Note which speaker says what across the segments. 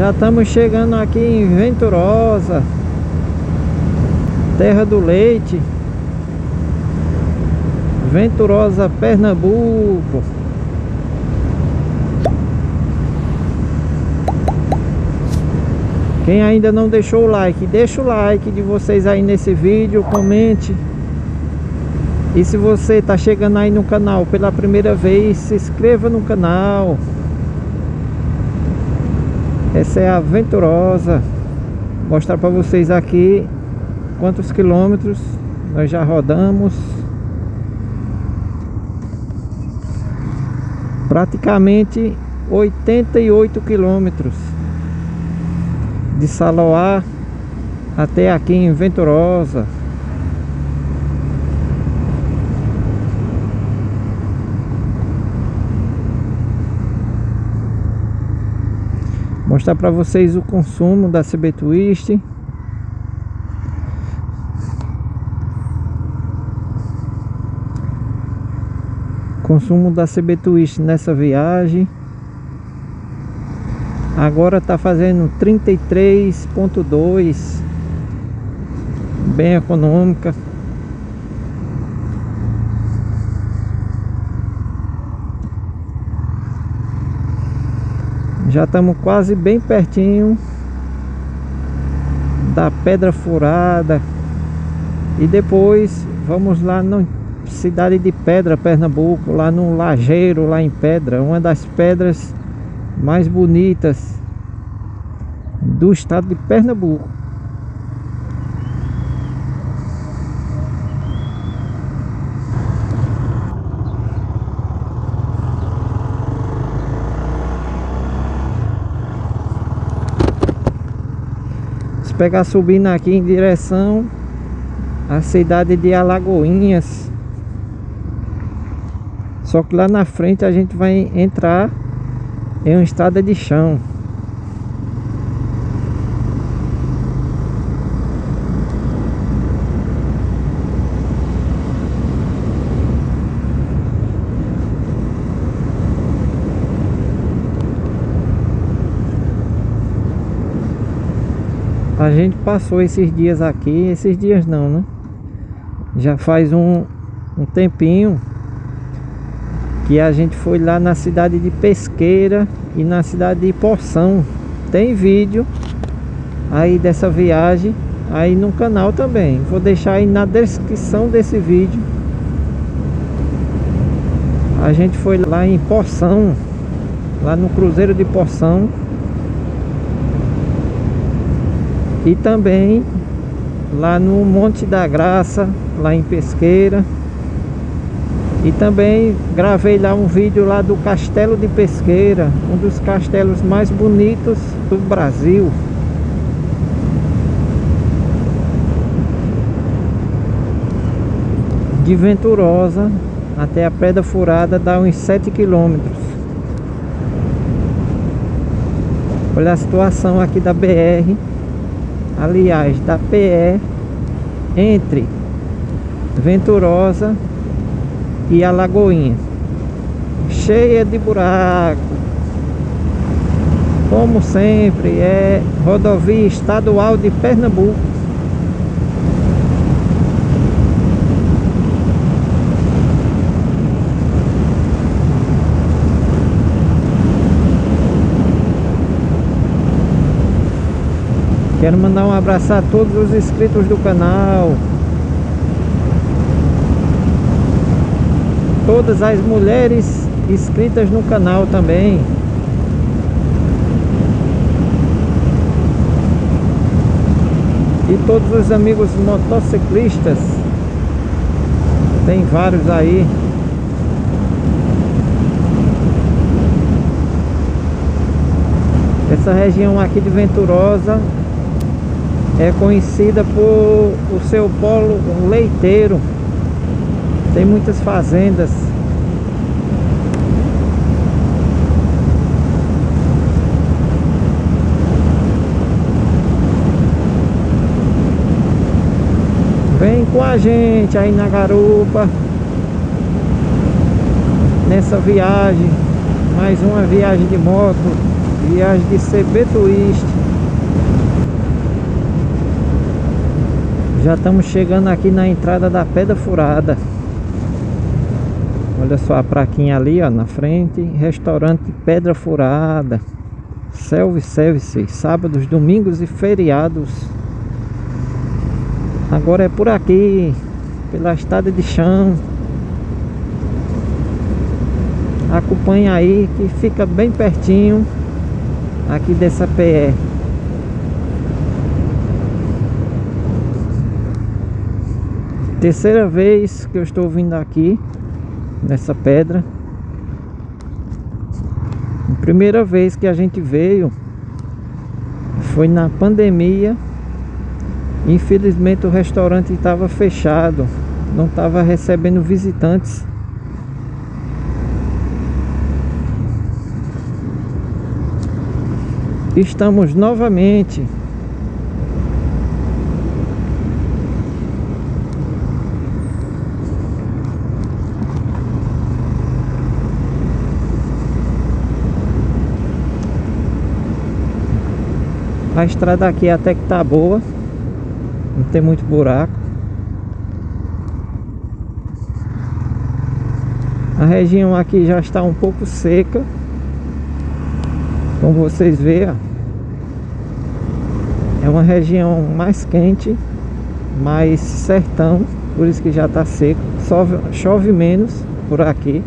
Speaker 1: Já estamos chegando aqui em Venturosa Terra do Leite. Venturosa, Pernambuco. Quem ainda não deixou o like, deixa o like de vocês aí nesse vídeo, comente. E se você está chegando aí no canal pela primeira vez, se inscreva no canal essa é a Venturosa. Mostrar para vocês aqui Quantos quilômetros Nós já rodamos. Praticamente 88 quilômetros De Saloá Até aqui em Venturosa mostrar para vocês o consumo da CB Twist. Consumo da CB Twist nessa viagem. Agora está fazendo 33.2 bem econômica Já estamos quase bem pertinho da Pedra Furada. E depois vamos lá na cidade de Pedra, Pernambuco, lá no Lajeiro, lá em Pedra, uma das pedras mais bonitas do estado de Pernambuco. Pegar subindo aqui em direção à cidade de Alagoinhas. Só que lá na frente a gente vai entrar em uma estrada de chão A gente passou esses dias aqui, esses dias não, né? Já faz um, um tempinho que a gente foi lá na cidade de Pesqueira e na cidade de Poção. Tem vídeo aí dessa viagem aí no canal também. Vou deixar aí na descrição desse vídeo. A gente foi lá em Poção, lá no Cruzeiro de Poção. E também lá no Monte da Graça, lá em Pesqueira. E também gravei lá um vídeo lá do Castelo de Pesqueira, um dos castelos mais bonitos do Brasil. De Venturosa até a Pedra Furada dá uns 7 quilômetros. Olha a situação aqui da BR aliás, da PE entre Venturosa e Alagoinha. Cheia de buraco. Como sempre é rodovia estadual de Pernambuco Quero mandar um abraço a todos os inscritos do canal. Todas as mulheres inscritas no canal também. E todos os amigos motociclistas. Tem vários aí. Essa região aqui de Venturosa é conhecida por o seu polo leiteiro. Tem muitas fazendas. Vem com a gente aí na garupa Nessa viagem Mais uma viagem de moto Viagem de CB Twist. Já estamos chegando aqui na entrada da Pedra Furada. Olha só a plaquinha ali, ó, na frente. Restaurante Pedra Furada. Self-service, sábados, domingos e feriados. Agora é por aqui, pela estrada de chão. Acompanha aí que fica bem pertinho aqui dessa PE. Terceira vez que eu estou vindo aqui nessa pedra. A primeira vez que a gente veio foi na pandemia. Infelizmente o restaurante estava fechado, não estava recebendo visitantes. Estamos novamente A estrada aqui até que tá boa. Não tem muito buraco. A região aqui já está um pouco seca. Como vocês veem, é uma região mais quente, mais sertão, por isso que já está seco. Chove, chove menos por aqui.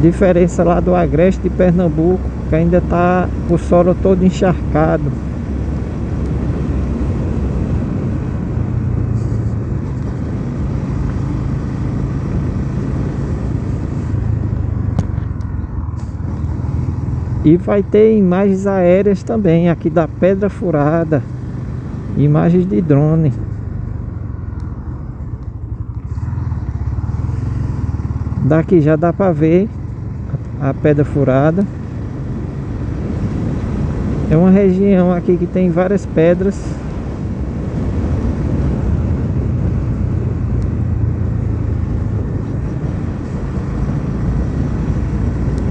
Speaker 1: Diferença lá do Agreste de Pernambuco que ainda está o solo todo encharcado. E vai ter imagens aéreas também aqui da Pedra Furada. Imagens de drone. Daqui já dá para ver a pedra furada. É uma região aqui que tem várias pedras.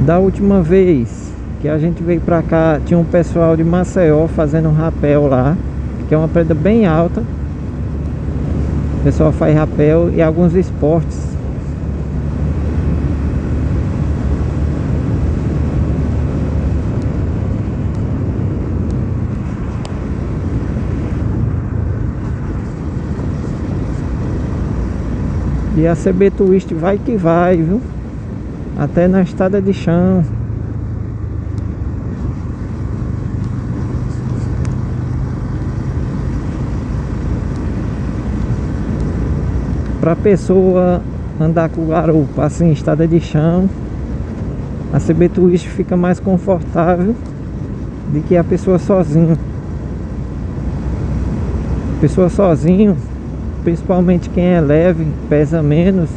Speaker 1: Da última vez que a gente veio pra cá Tinha um pessoal de Maceió fazendo um rapel lá Que é uma pedra bem alta. O pessoal faz rapel e alguns esportes E a CB Twist vai que vai, viu? Até na estrada de chão. Para pessoa andar com garupa assim, estrada de chão, a CB Twist fica mais confortável do que a pessoa sozinho. Pessoa sozinho principalmente quem é leve, pesa menos,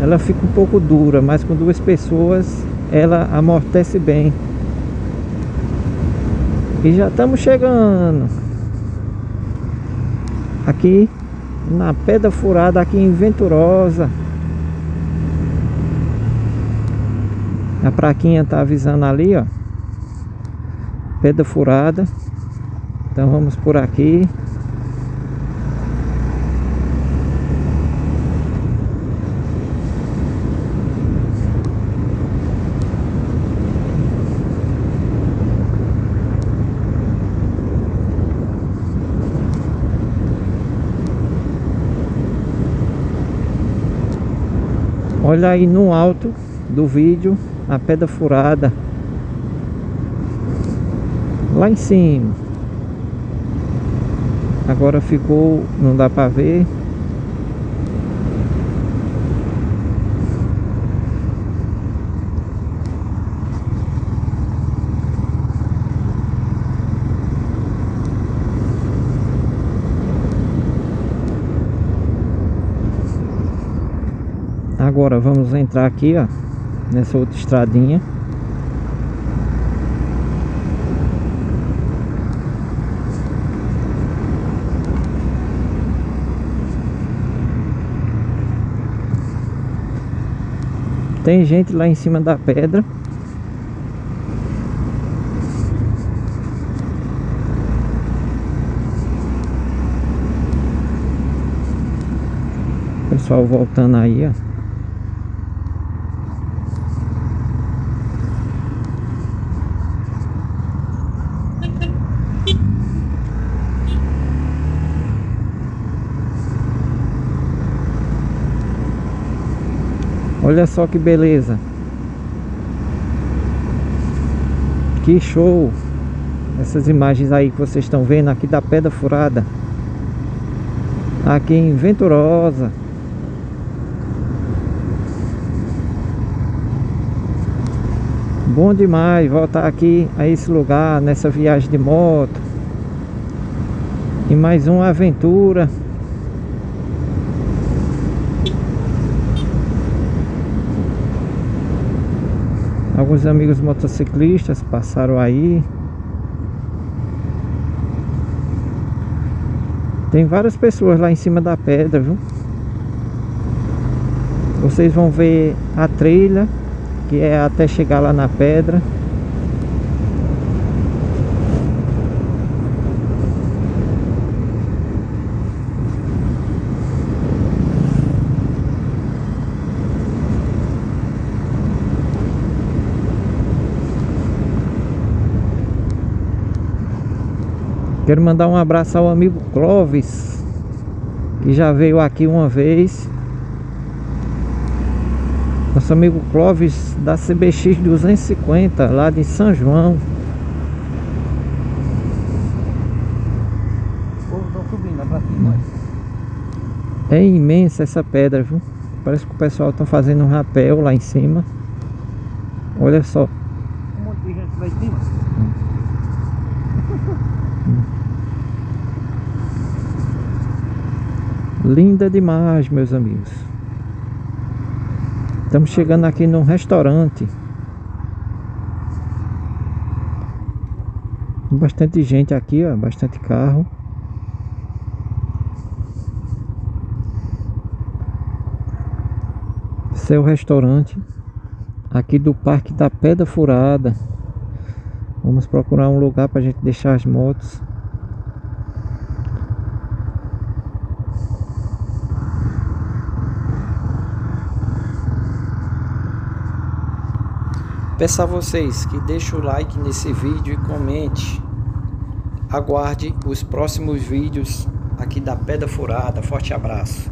Speaker 1: ela fica um pouco dura, mas com duas pessoas ela amortece bem. E já estamos chegando aqui na Pedra Furada, aqui em Venturosa. A praquinha tá avisando ali, ó. Pedra Furada. Então vamos por aqui. Olha aí no alto do vídeo a pedra furada lá em cima. Agora ficou, não dá para ver. Agora vamos entrar aqui, ó, nessa outra estradinha. Tem gente lá em cima da pedra. Pessoal voltando aí, ó. Olha só que beleza. Que show. Essas imagens aí que vocês estão vendo aqui da Pedra Furada. Aqui em Venturosa. Bom demais voltar aqui a esse lugar nessa viagem de moto. E mais uma aventura. Alguns amigos motociclistas passaram aí. Tem várias pessoas lá em cima da pedra, viu? Vocês vão ver a trilha, que é até chegar lá na pedra. Quero mandar um abraço ao amigo Clóvis Que já veio aqui uma vez. Nosso amigo Clóvis da CBX 250 Lá de São João. É imensa essa pedra, viu? Parece que o pessoal está fazendo um rapel lá em cima. Olha só. Um monte de gente lá em cima Linda demais, meus amigos. Estamos chegando aqui num restaurante. Bastante gente aqui, ó, bastante carro. Esse é o restaurante aqui do Parque da Pedra Furada. Vamos procurar um lugar para a gente deixar as motos. Peço a vocês que deixem o like nesse vídeo e comente. Aguarde os próximos vídeos aqui da Pedra Furada. Forte abraço.